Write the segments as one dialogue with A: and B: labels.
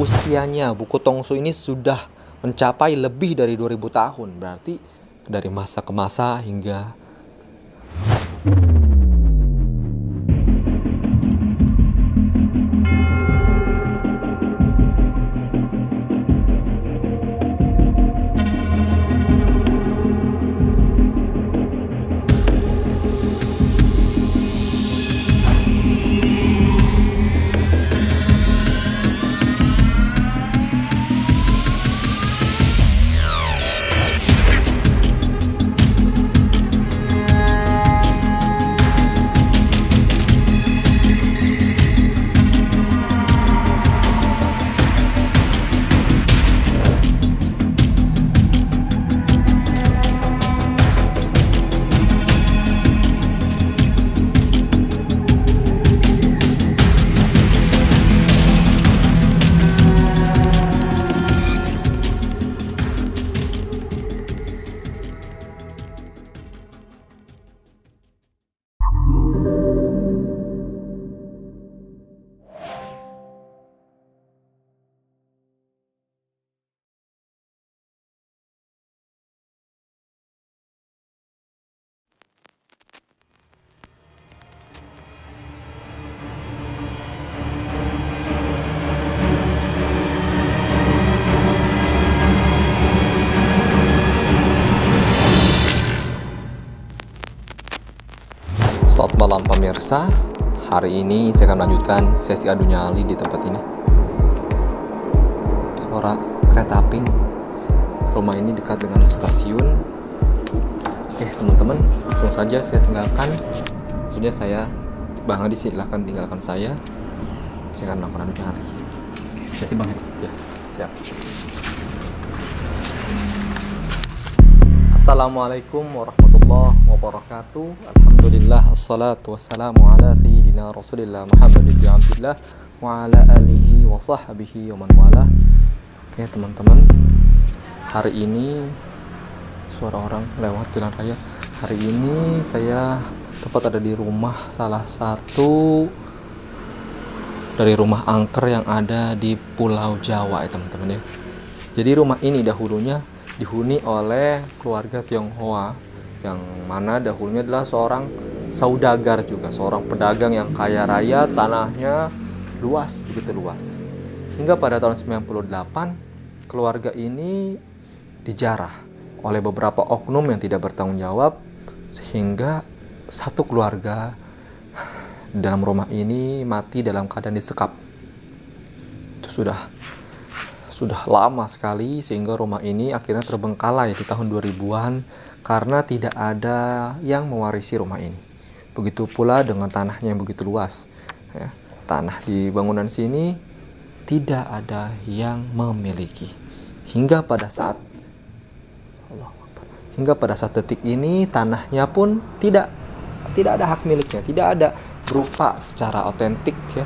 A: usianya buku Tongsu ini sudah mencapai lebih dari 2000 tahun. Berarti dari masa ke masa hingga Malam pemirsa Hari ini saya akan melanjutkan sesi adu nyali di tempat ini. Suara kereta api Rumah ini dekat dengan stasiun. Oke teman-teman Langsung saja saya tinggalkan. Sudah saya Bang Adi silahkan tinggalkan saya. Saya akan melakukan adu nyali.
B: Jadi bang
A: Ya siap. Assalamualaikum warahmatullahi wabarakatuh. Alhamdulillah Assalatu wassalamu ala Sayyidina Rasulillah Muhammad ibn Abdullah Wa ala alihi wa sahbihi wa man wala Oke teman-teman. Hari ini Suara orang lewat jalan raya. Hari ini saya Tepat ada di rumah salah satu Dari rumah angker yang ada di Pulau Jawa ya teman-teman ya. Jadi rumah ini dahulunya dihuni oleh keluarga Tionghoa yang mana dahulunya adalah seorang saudagar juga, seorang pedagang yang kaya raya, tanahnya luas, begitu luas. Hingga pada tahun 98 keluarga ini dijarah oleh beberapa oknum yang tidak bertanggung jawab sehingga satu keluarga dalam rumah ini mati dalam keadaan disekap. Itu sudah sudah lama sekali sehingga rumah ini akhirnya terbengkalai di tahun 2000-an karena tidak ada yang mewarisi rumah ini. Begitu pula dengan tanahnya yang begitu luas. Ya, tanah di bangunan sini tidak ada yang memiliki. Hingga pada saat hingga pada saat detik ini tanahnya pun tidak tidak ada hak miliknya, tidak ada berupa secara otentik ya,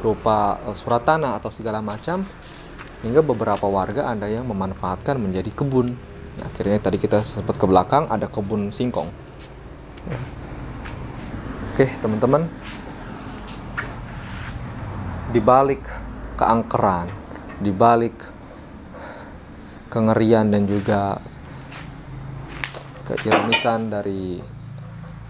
A: berupa surat tanah atau segala macam hingga beberapa warga ada yang memanfaatkan menjadi kebun. Akhirnya tadi kita sempat ke belakang ada kebun singkong. Oke, teman-teman. Di balik keangkeran, di balik kengerian dan juga keironisan dari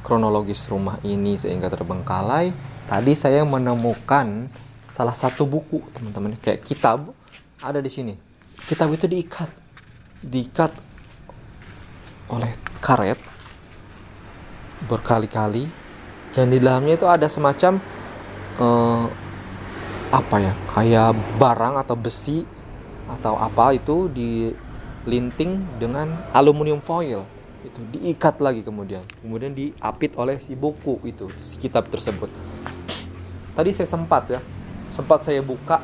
A: kronologis rumah ini sehingga terbengkalai, tadi saya menemukan salah satu buku, teman-teman, kayak kitab ada di sini. Kitab itu diikat, diikat oleh karet berkali-kali. Dan di dalamnya itu ada semacam eh, apa ya kayak barang atau besi atau apa itu dilinting dengan aluminium foil. Itu diikat lagi kemudian. Kemudian diapit oleh si buku itu si kitab tersebut. Tadi saya sempat ya sempat saya buka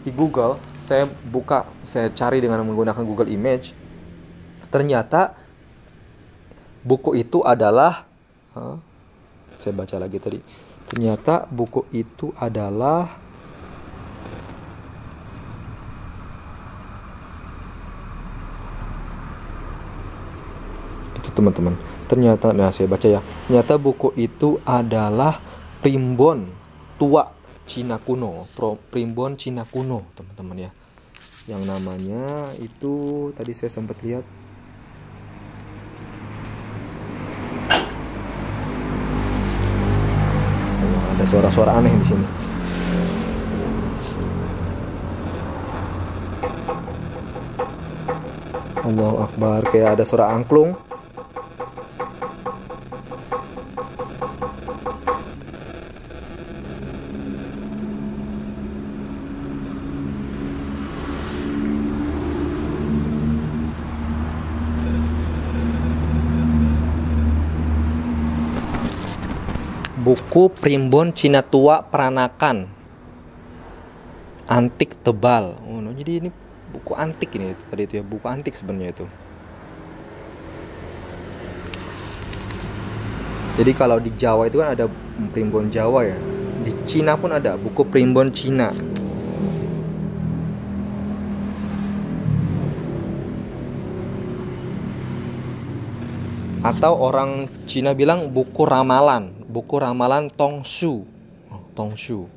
A: di Google saya buka saya cari dengan menggunakan Google Image. Ternyata buku itu adalah huh, saya baca lagi tadi. Ternyata buku itu adalah itu teman-teman. Ternyata nah saya baca ya. Ternyata buku itu adalah primbon tua Cina kuno, primbon Cina kuno, teman-teman ya. Yang namanya itu tadi saya sempat lihat suara-suara aneh di sini. Allah Akbar kayak ada suara angklung buku primbon Cina tua peranakan. Antik tebal. Oh, jadi ini buku antik ini tadi itu ya. Buku antik sebenarnya itu. Jadi kalau di Jawa itu kan ada primbon Jawa ya. Di Cina pun ada buku primbon Cina. Atau orang Cina bilang buku ramalan buku ramalan Tongshu oh, Tongshu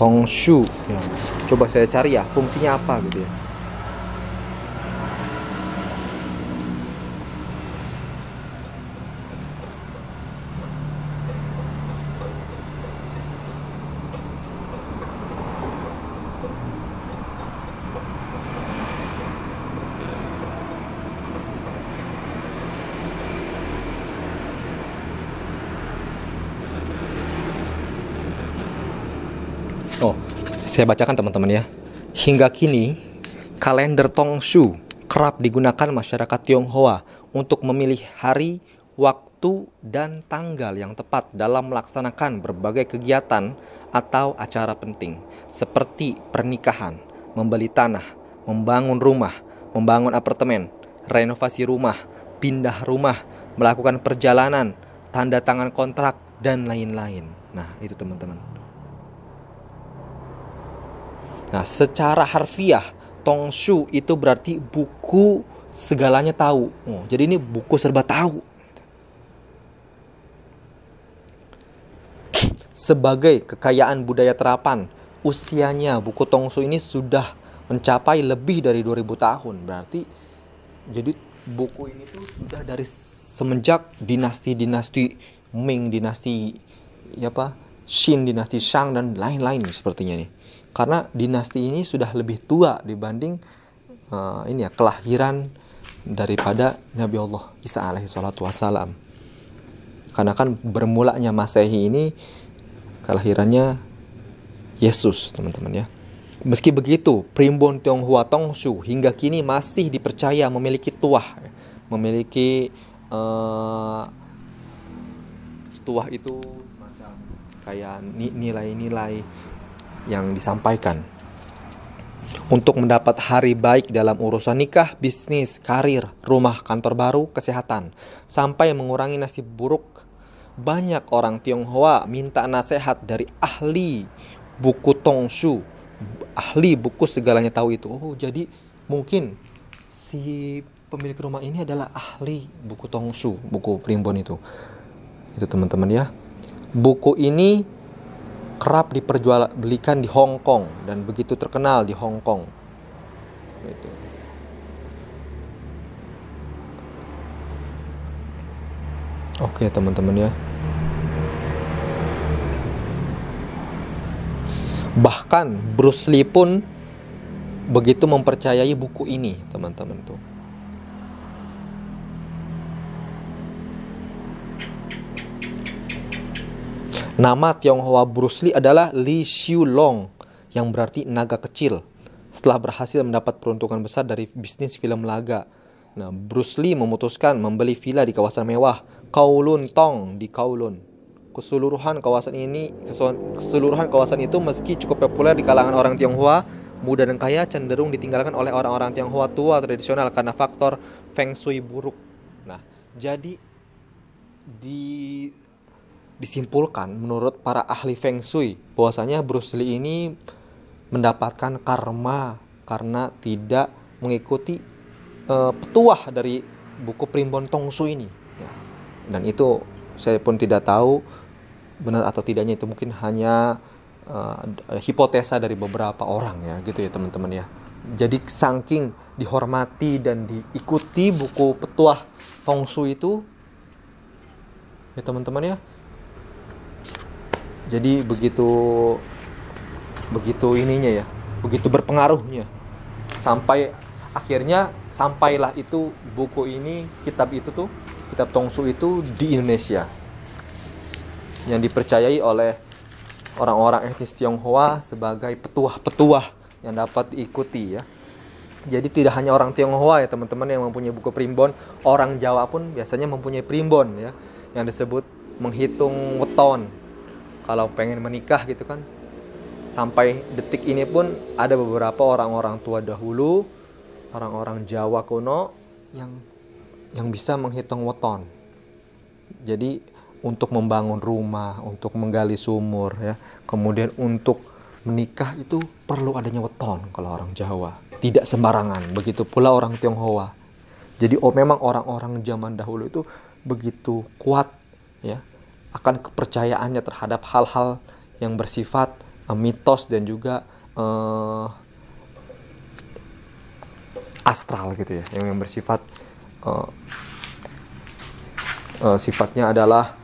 A: Tongshu ya. coba saya cari ya fungsinya apa gitu ya Oh, saya bacakan teman-teman ya. Hingga kini, kalender Tongshu kerap digunakan masyarakat Tionghoa untuk memilih hari, waktu, dan tanggal yang tepat dalam melaksanakan berbagai kegiatan atau acara penting, seperti pernikahan, membeli tanah, membangun rumah, membangun apartemen, renovasi rumah, pindah rumah, melakukan perjalanan, tanda tangan kontrak, dan lain-lain. Nah, itu teman-teman. Nah, secara harfiah, Tongshu itu berarti buku segalanya tahu. Oh, jadi ini buku serba tahu. Sebagai kekayaan budaya terapan, usianya buku Tongshu ini sudah mencapai lebih dari 2000 tahun. Berarti jadi buku ini tuh sudah dari semenjak dinasti-dinasti Ming, dinasti ya apa? Shin, dinasti Shang dan lain-lain sepertinya nih karena dinasti ini sudah lebih tua dibanding uh, ini ya kelahiran daripada Nabi Allah Isa alaihi salatu wassalam. Karena kan bermulanya Masehi ini kelahirannya Yesus, teman-teman ya. Meski begitu, Primbon Tionghoa Tongshu hingga kini masih dipercaya memiliki tuah, memiliki uh, tuah itu kayak nilai-nilai yang disampaikan. Untuk mendapat hari baik dalam urusan nikah, bisnis, karir, rumah, kantor baru, kesehatan, sampai mengurangi nasib buruk, banyak orang Tionghoa minta nasihat dari ahli buku Tongshu, ahli buku segalanya tahu itu. Oh, jadi mungkin si pemilik rumah ini adalah ahli buku Tongshu, buku primbon itu. Itu teman-teman ya. Buku ini kerap diperjualbelikan di Hong Kong dan begitu terkenal di Hong Kong. Gitu. Oke teman-teman ya. Bahkan Bruce Lee pun begitu mempercayai buku ini teman-teman tuh. Nama Tionghoa Bruce Lee adalah Li Xiulong yang berarti naga kecil. Setelah berhasil mendapat peruntukan besar dari bisnis film laga. Nah, Bruce Lee memutuskan membeli villa di kawasan mewah Kowloon Tong di Kowloon. Keseluruhan kawasan ini keseluruhan kawasan itu meski cukup populer di kalangan orang Tionghoa, muda dan kaya cenderung ditinggalkan oleh orang-orang Tionghoa tua tradisional karena faktor feng shui buruk. Nah, jadi di disimpulkan menurut para ahli feng shui bahwasanya Bruce Lee ini mendapatkan karma karena tidak mengikuti uh, petuah dari buku Primbon Tongsu ini ya. dan itu saya pun tidak tahu benar atau tidaknya itu mungkin hanya uh, hipotesa dari beberapa orang ya gitu ya teman-teman ya jadi saking dihormati dan diikuti buku petuah Tongsu itu ya teman-teman ya jadi begitu begitu ininya ya begitu berpengaruhnya sampai akhirnya sampailah itu buku ini kitab itu tuh kitab Tongsu itu di Indonesia yang dipercayai oleh orang-orang etnis Tionghoa sebagai petuah-petuah yang dapat diikuti ya. Jadi tidak hanya orang Tionghoa ya teman-teman yang mempunyai buku primbon, orang Jawa pun biasanya mempunyai primbon ya yang disebut menghitung weton. Kalau pengen menikah gitu kan. Sampai detik ini pun ada beberapa orang-orang tua dahulu, orang-orang Jawa kuno yang yang bisa menghitung weton. Jadi untuk membangun rumah, untuk menggali sumur ya, kemudian untuk menikah itu perlu adanya weton kalau orang Jawa. Tidak sembarangan. Begitu pula orang Tionghoa. Jadi oh memang orang-orang zaman dahulu itu begitu kuat ya akan kepercayaannya terhadap hal-hal yang bersifat uh, mitos dan juga uh, astral gitu ya. Yang, yang bersifat uh, uh, sifatnya adalah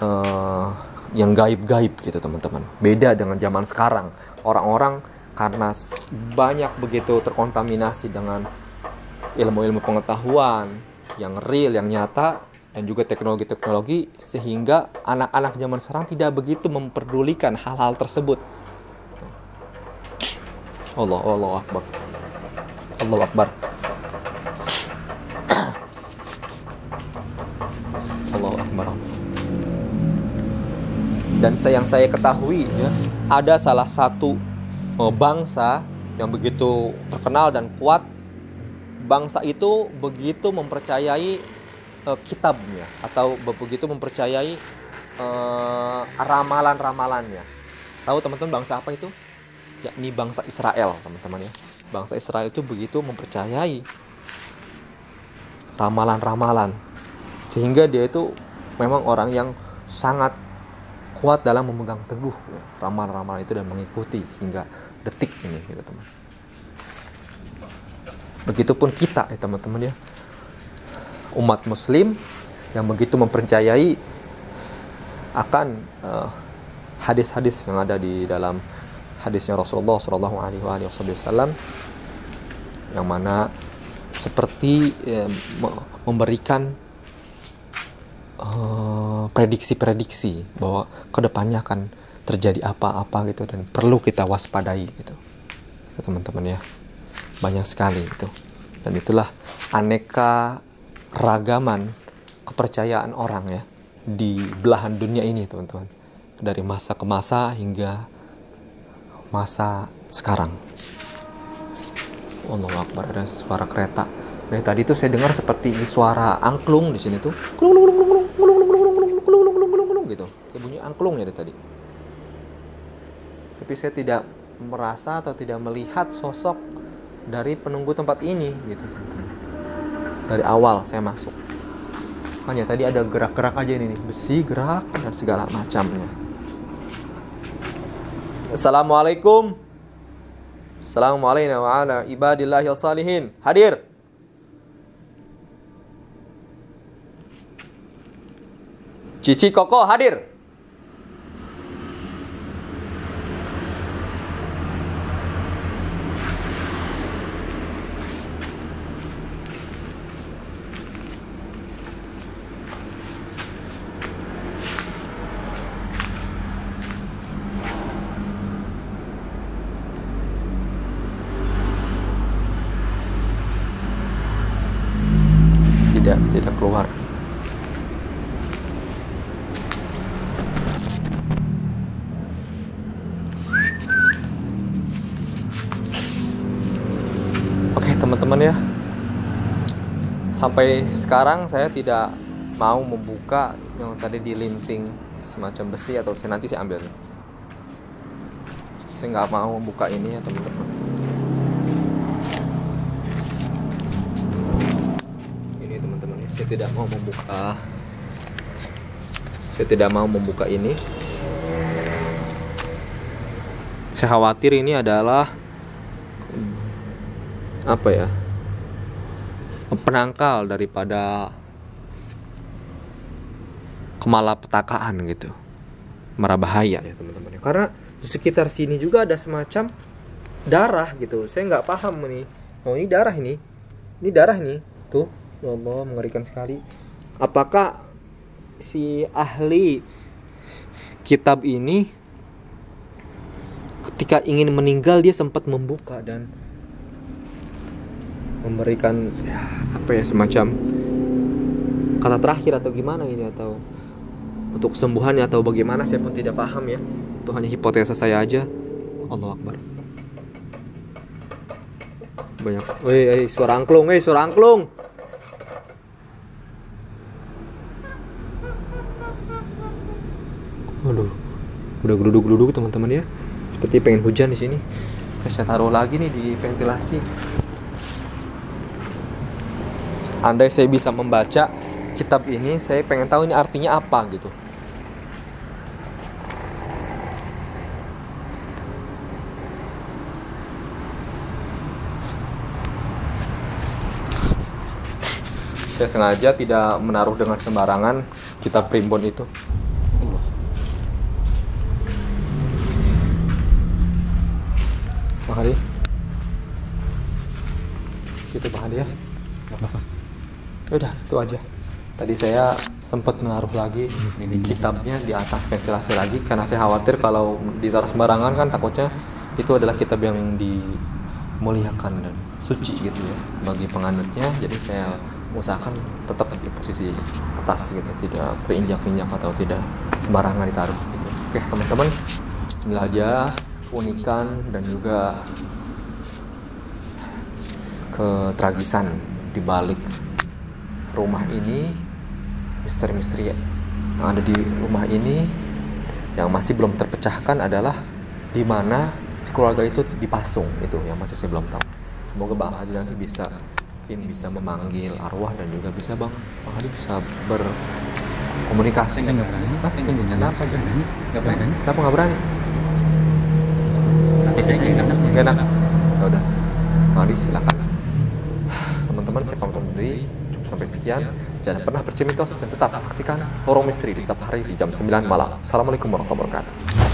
A: uh, yang gaib-gaib gitu teman-teman. Beda dengan zaman sekarang. Orang-orang karena banyak begitu terkontaminasi dengan ilmu-ilmu pengetahuan yang real yang nyata dan juga teknologi-teknologi sehingga anak-anak zaman sekarang tidak begitu memperdulikan hal-hal tersebut. Allah Allah Akbar. Allah Akbar. Allah Akbar. Dan yang saya ketahui ya, ada salah satu oh, bangsa yang begitu terkenal dan kuat. Bangsa itu begitu mempercayai uh, kitabnya atau begitu mempercayai uh, ramalan-ramalannya. Tahu teman-teman bangsa apa itu? Yakni bangsa Israel, teman-teman ya. Bangsa Israel itu begitu mempercayai ramalan-ramalan sehingga dia itu memang orang yang sangat kuat dalam memegang teguh ya, ramalan-ramalan itu dan mengikuti hingga detik ini gitu teman. Begitupun kita ya teman-teman ya umat muslim yang begitu mempercayai akan uh, hadis-hadis yang ada di dalam hadisnya Rasulullah Shallallahu Alaihi Wasallam yang mana seperti ya, memberikan eh, prediksi-prediksi uh, bahwa ke depannya akan terjadi apa-apa gitu dan perlu kita waspadai gitu, teman-teman ya banyak sekali itu. Dan itulah aneka ragaman kepercayaan orang ya di belahan dunia ini teman-teman dari masa ke masa hingga masa sekarang Allah Akbar ada suara kereta dari tadi tuh saya dengar seperti suara angklung di sini tuh gitu kayak bunyi angklung ya dari tadi tapi saya tidak merasa atau tidak melihat sosok dari penunggu tempat ini gitu dari awal saya masuk. Hanya tadi ada gerak-gerak aja ini nih. Besi gerak dan segala macamnya. Assalamualaikum. Assalamualaikum warahmatullahi salihin. Hadir. Cici Koko hadir teman-teman ya sampai sekarang saya tidak mau membuka yang tadi dilinting semacam besi atau saya nanti saya ambil. Saya nggak mau membuka ini ya teman-teman. Ini teman-teman ya saya tidak mau membuka. Saya tidak mau membuka ini. Saya khawatir ini adalah apa ya penangkal daripada kemalapetakaan gitu. Marah bahaya. Ya teman-teman. Karena di sekitar sini juga ada semacam darah gitu. Saya nggak paham nih. Oh ini darah ini. Ini darah nih. Tuh ya Allah mengerikan sekali. Apakah si ahli kitab ini ketika ingin meninggal dia sempat membuka dan memberikan ya, apa ya semacam kata terakhir atau gimana ini atau untuk kesembuhannya atau bagaimana saya pun tidak paham ya. Itu hanya hipotesa saya aja. Allah Akbar. Banyak. Woi suara angklung woi suara angklung. Aduh, udah geluduk-geluduk teman-teman ya. Seperti pengen hujan di sini. Saya taruh lagi nih di ventilasi andai saya bisa membaca kitab ini saya pengen tahu ini artinya apa gitu saya sengaja tidak menaruh dengan sembarangan kitab primbon itu Makasih. Gitu Pak Hadi ya. Udah, itu aja. Tadi saya sempat menaruh lagi ini kitabnya di atas ventilasi lagi karena saya khawatir kalau ditaruh sembarangan kan takutnya itu adalah kitab yang dimuliakan dan suci gitu ya bagi penganutnya. Jadi saya usahakan tetap di posisi atas gitu, tidak terinjak-injak atau tidak sembarangan ditaruh gitu. Oke, teman-teman. Inilah dia unikan dan juga ketragisan di balik rumah ini misteri-misteri yang ada di rumah ini yang masih belum terpecahkan adalah di mana si keluarga itu dipasung itu yang masih saya belum tahu. Semoga bang Hadi nanti bisa mungkin bisa memanggil arwah dan juga bisa bang bang Hadi bisa berkomunikasi.
B: Nggak berani
A: kenapa?
B: Nggak berani.
A: Kenapa? Nggak berani.
B: Tapi saya nggak enak.
A: Ya udah. Mari silakan. Teman-teman saya pamit diri sampai sekian jangan pernah bercerita dan tetap saksikan lorong misteri di setiap hari di jam 9 malam. Assalamualaikum warahmatullahi wabarakatuh